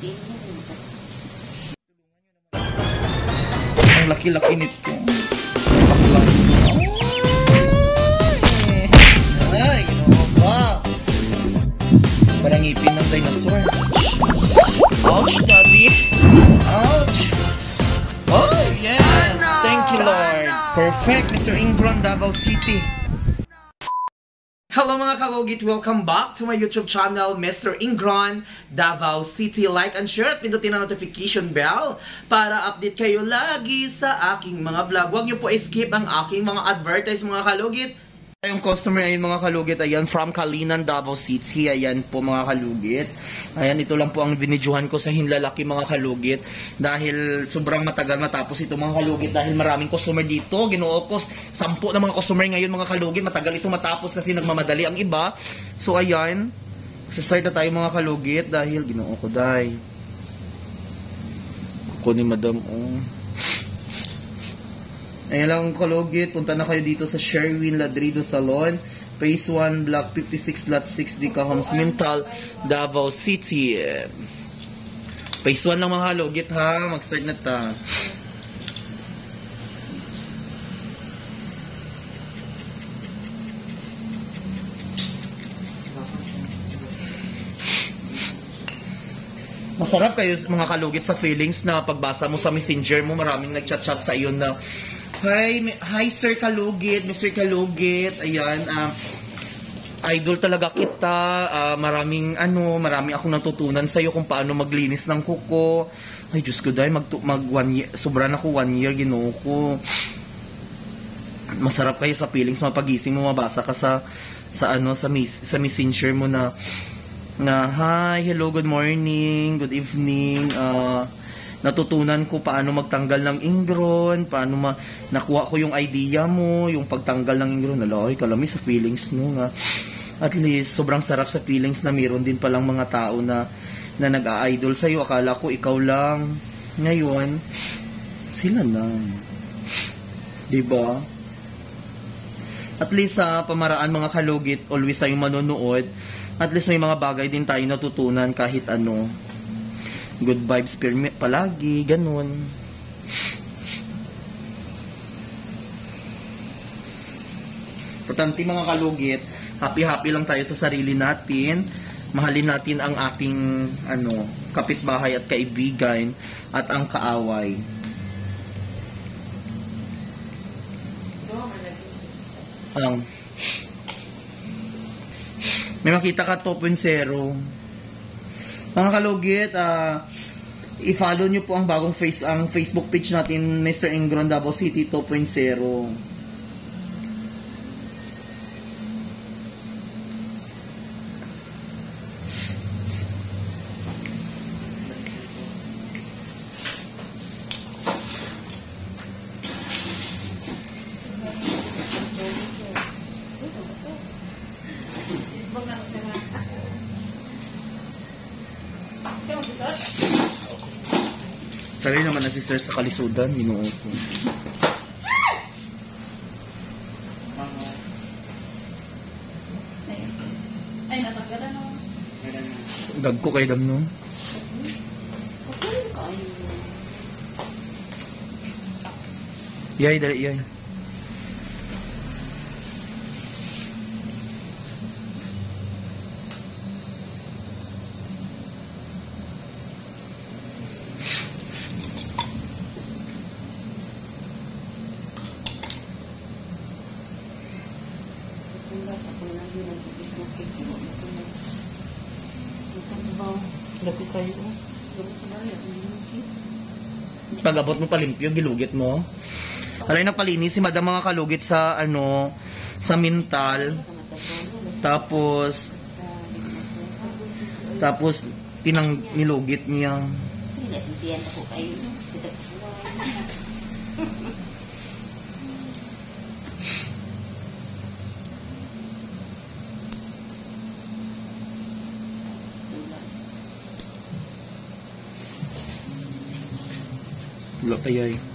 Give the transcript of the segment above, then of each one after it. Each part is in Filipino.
Ang laki-laki nito. Baklang. Ay! Ginawa ba? Parang ngipin ng dinosaur. Ouch, daddy. Ouch. Oh, yes. Thank you, Lord. Perfect, Mr. Ingron, Davao City. Hello mga kalugit! Welcome back to my YouTube channel, Mr. Ingron, Davao City. Like and share at pindutin ang notification bell para update kayo lagi sa aking mga vlog. Huwag niyo po skip ang aking mga advertise mga kalugit. Yung customer ayun mga kalugit, ayan, from Kalinan, Davao City, ayan po mga kalugit. Ayan, ito lang po ang binidyohan ko sa hinlalaki mga kalugit. Dahil sobrang matagal matapos ito mga kalugit dahil maraming customer dito, ginoo ko, sampu na mga customer ngayon mga kalugit, matagal ito matapos kasi nagmamadali ang iba. So ayan, start na tayo mga kalugit dahil ginoo ko dahil. Kukunin madam, oh. Ayan lang kalugit, punta na kayo dito sa Sherwin Ladrido Salon, Phase 1, Block 56, Lot 6, Dica Homes, Mintal, Davao City. Phase 1 lang mga kalugit ha, mag-start na ta. Masarap kayo mga kalugit sa feelings na pagbasa mo sa messenger mo, maraming nagchat-chat sa iyo na Hi, hi Sir Kalugit, Mr. Kalugit. Ayan, ah, idol talaga kita. Ah, maraming ano, marami akong natutunan sa iyo kung paano maglinis ng kuko. Ay, Diyos ko dahil mag, mag one year, sobra na ako one year ginoo ko. Masarap kayo sa feelings mapagising mo mabasa ka sa sa ano sa mes- sa messenger mo na na hi, hello, good morning, good evening. ah natutunan ko paano magtanggal ng ingron, paano ma nakuha ko yung idea mo, yung pagtanggal ng ingron. Naloy, kalami sa feelings no nga. At least, sobrang sarap sa feelings na mayroon din palang mga tao na na nag-a-idol sa'yo. Akala ko ikaw lang. Ngayon, sila na. 'Di ba? At least sa pamaraan mga kalugit, always tayong manonood. At least may mga bagay din tayo natutunan kahit ano. Good vibes palagi, ganun. Importante mga kalugit, happy-happy lang tayo sa sarili natin. Mahalin natin ang ating ano, kapitbahay at kaibigan at ang kaaway. Ang may makita ka 2.0. Mga kalugit, ah i-follow nyo po ang bagong face ang Facebook page natin, Mr. Ingron Davao City 2.0. Sarili naman na si Sir sa kalisudan, ginoo ko. Ay, natanggalan ako. Dag ko kay dam no. Yay, dali yay. Dako kayo. Ko yan? Pag-abot mo palimpyo, gilugit mo. Alay na palinis si madam mga kalugit sa ano, sa mental. Tapos, tapos tinang nilugit niya. Pinatiyan ako kayo. Wala pa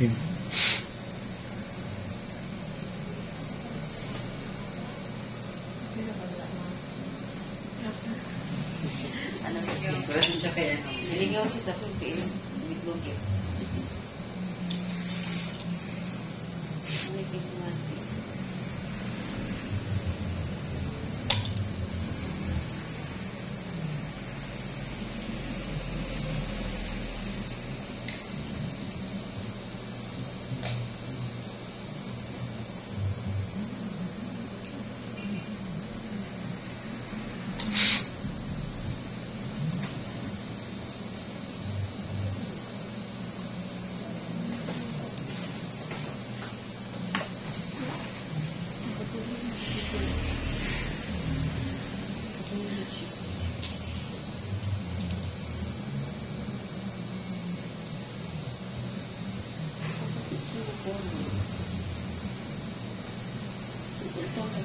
been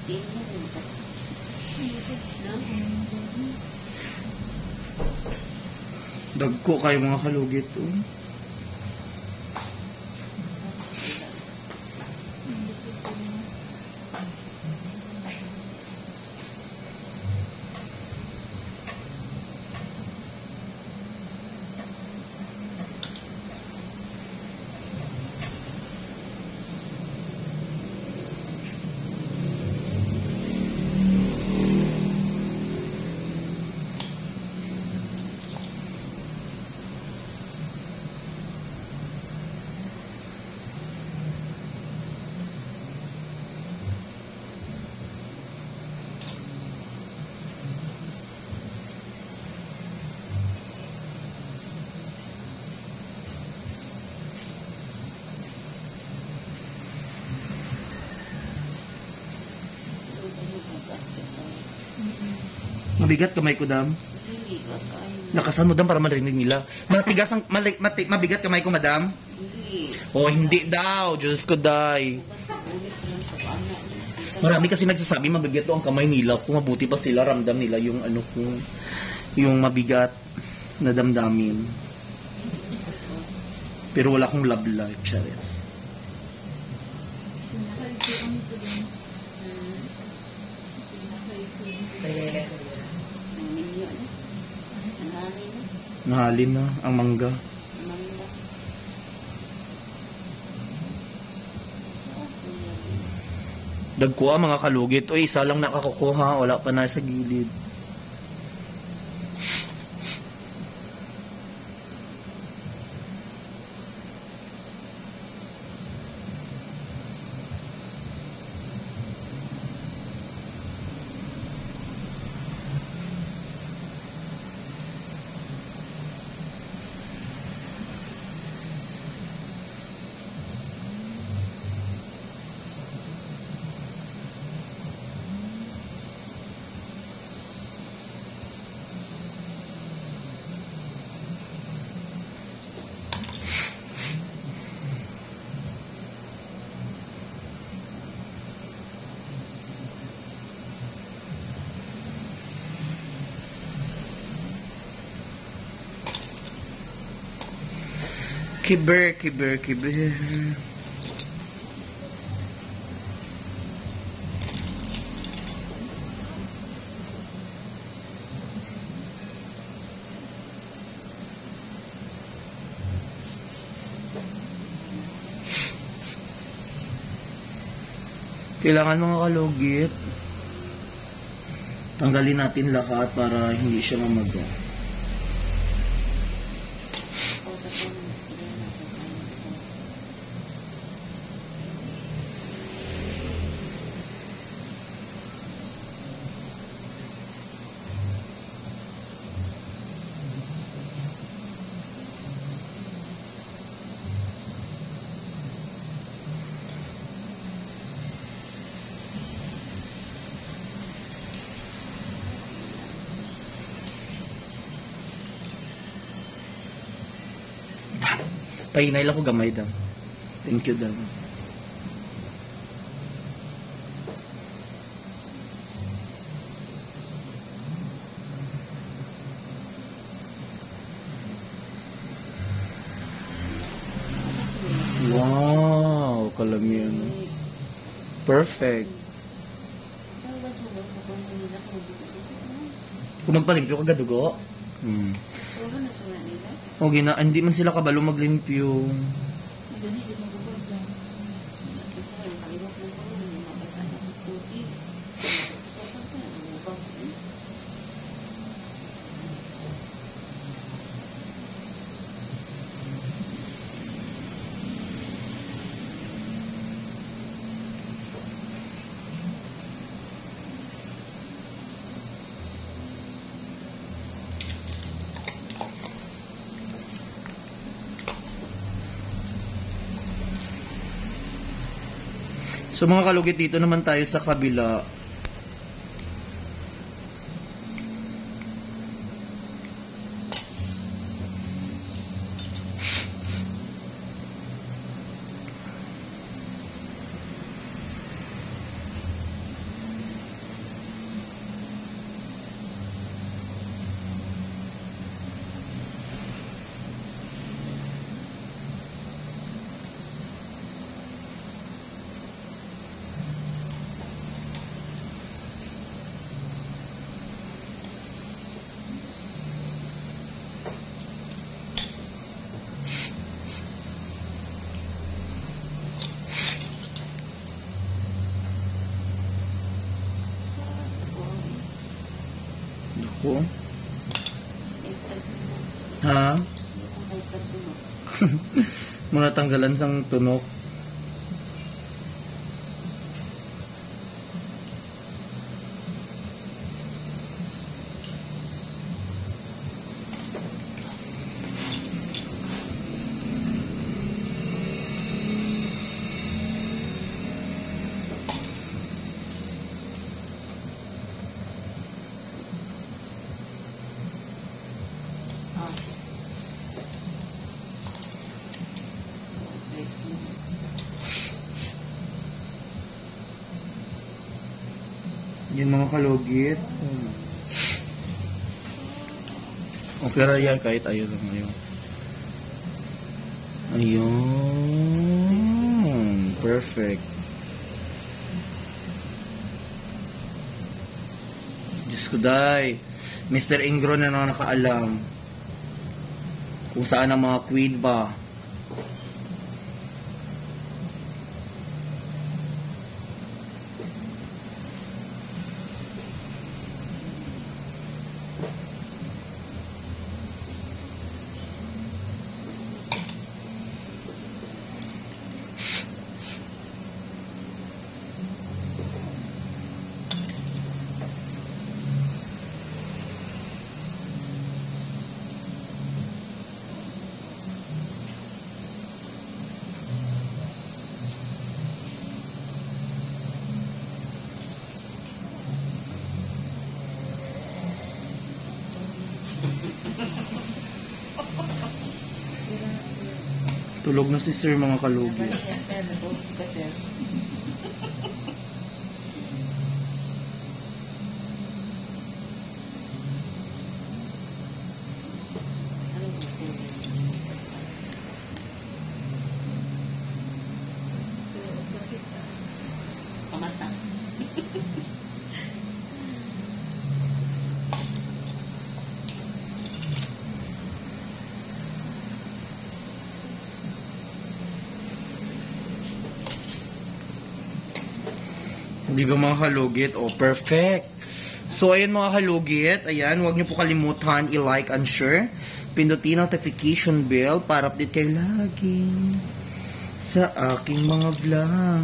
Dagko kayo mga kalugit. Oh. Mabigat kamay ko, dam. Lakasan mo, dam, para marinig nila. Matigas ang, mali, mati, mabigat kamay ko, madam. Oh, hindi daw. Diyos ko, day. Marami kasi nagsasabi mabigat daw ang kamay nila. Kung mabuti pa sila, ramdam nila yung ano kung yung mabigat na damdamin. Pero wala akong love life, Charis. Nahalin na ang mangga. Dagkuha mga kalugit. Uy, isa lang nakakukuha. Wala pa na sa gilid. Kiber, kiber, kiber. Kailangan mga kalugit. Tanggalin natin lahat para hindi siya mamaga. Pahinay lang ko gamay daw. Thank you daw. Wow, kalamian. Perfect. Kung magpaligyo ka gadugo, Ano sa mga nila? O gina, hindi man sila kabalo maglimpyo. May ganit, di magubod lang. Sa pizza, yung kaliwat ng ulo, yung mabasa na ng tubig. So, saan ka na nangubang? eh? So mga kalugit dito naman tayo sa kabila. Naku. Ha? Mga tanggalan sang tunok. Mga kalugit. Hmm. Okay ra yan kahit ayun lang ngayon. Ayun. Perfect. Diyos ko day. Mr. Ingro na na nakaalam. Kung saan ang mga queen ba. Tulog na si sir mga kalugit. Di ba mga kalugit? Oh, perfect. So, ayan mga kalugit. Ayan, huwag niyo po kalimutan i-like and share. Pindutin notification bell para update kayo lagi sa aking mga vlog.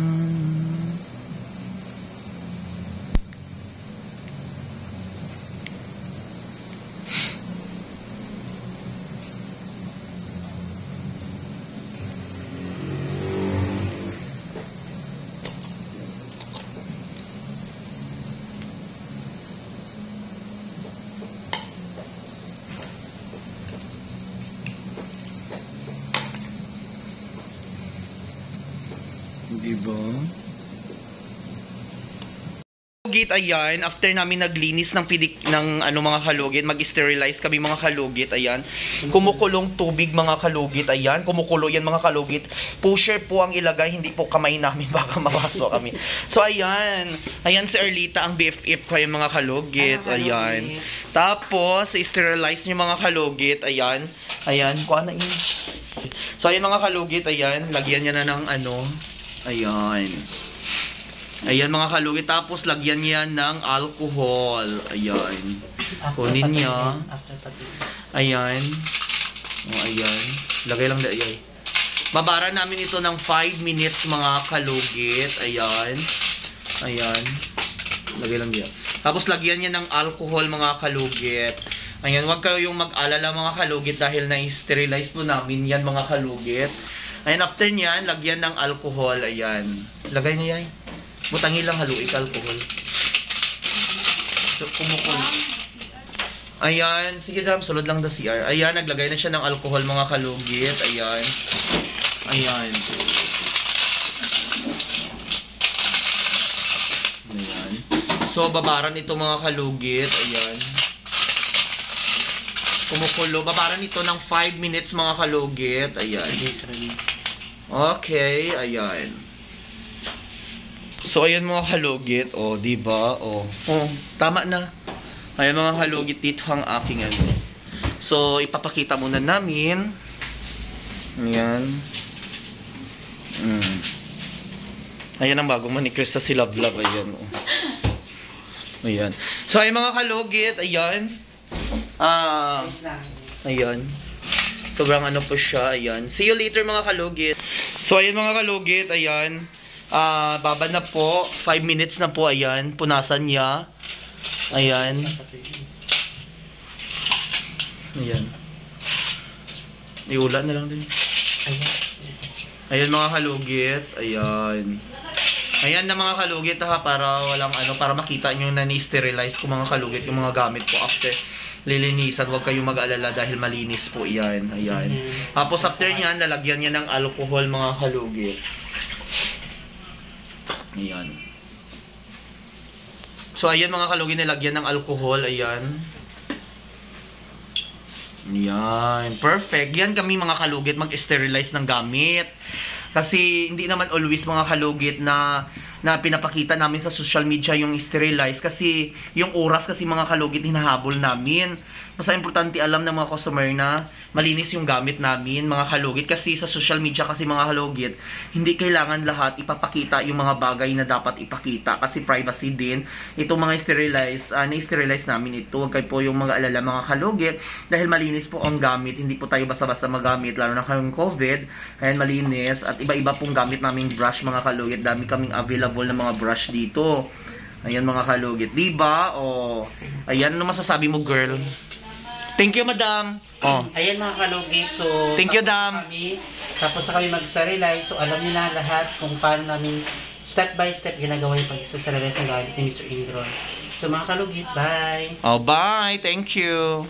Ayan, after namin naglinis ng pidik ng ano mga kalugit, mag-sterilize kami mga kalugit, ayan. Kumukulong tubig mga kalugit, ayan. Kumukulo yan mga kalugit. Pusher po ang ilagay, hindi po kamay namin baka mabaso kami. So ayan, ayan si Erlita ang BFF ko yung mga kalugit, mga ayan. kalugit. Tapos, sterilize niyo mga kalugit, ayan. Ayan, kuha na yun. So ayan mga kalugit, ayan, lagyan niya na ng ano, ayan. Ayan mga kalugit, tapos lagyan niya ng alcohol. Ayan. Kunin niya. Ayan. O, ayan. Lagay lang na, ayan. Babara namin ito ng 5 minutes mga kalugit. Ayan. Ayan. Lagay lang diyan. Tapos lagyan niya ng alcohol mga kalugit. Ayan, wag kayong mag-alala mga kalugit dahil na-sterilize po namin yan mga kalugit. Ayan, after niyan, lagyan ng alcohol. Ayan. Lagay niya yan. Butangin lang haluin alcohol. So, kumukulo. Ayan, sige dam, sulod lang the CR. Ayan, naglagay na siya ng alcohol mga kalugit. Ayan. Ayan. Ayan. So, babaran ito mga kalugit. Ayan. Kumukulo. Babaran ito ng 5 minutes mga kalugit. Ayan. Okay, ayan. So, ayan mga halugit. O, oh, di ba? O, oh, tama na. Ayan mga halugit, dito ang aking ano. So, ipapakita muna namin. Ayan. Mm. Ayan ang bagong manicure sa si Love Love. Ayan. Oh. Ayan. So, ayan mga kalugit. Ayan. Ah... Ayan. Sobrang ano po siya, ayan. See you later mga kalugit. So, ayan mga kalugit, ayan. Ah, baba na po. 5 minutes na po, ayan. Punasan niya. Ayan. Ayan. Iula na lang din. Ayan. Ayan mga kalugit. Ayan. Ayan na mga kalugit ha, para walang ano, para makita nyo na ni-sterilize ko mga kalugit yung mga gamit ko after lilinisan. Huwag kayong mag-alala dahil malinis po yan. Ayan. Mhm. Tapos after nyan, lalagyan niya ng alcohol mga kalugit. Ayan. So ayan mga kalugit, nilagyan ng alcohol. Ayan. Yan. Perfect. Yan kami mga kalugit mag-sterilize ng gamit. Kasi hindi naman always mga kalugit na na pinapakita namin sa social media yung sterilize kasi yung oras kasi mga kalugit hinahabol namin. Basta importante alam ng mga customer na malinis yung gamit namin mga kalugit kasi sa social media kasi mga kalugit hindi kailangan lahat ipapakita yung mga bagay na dapat ipakita kasi privacy din. Itong mga sterilize, uh, na-sterilize namin ito. Huwag kayo po yung mga alala mga kalugit dahil malinis po ang gamit. Hindi po tayo basta-basta magamit lalo na kayong COVID. Ayan malinis at iba-iba pong gamit naming brush mga kalugit. Dami kaming available na mga brush dito. Ayan mga kalugit. Diba? O, ayan, ano masasabi mo girl? Thank you, madam. Oh. Ayan mga kalugit, so... Thank you, tapos Dam. Kami, tapos na kami mag-sterilize, so alam niyo na lahat kung paano namin step by step ginagawa yung pag-sterilize ng gamit ni Mr. Ingron. So mga kalugit, bye! Oh, bye. Thank you.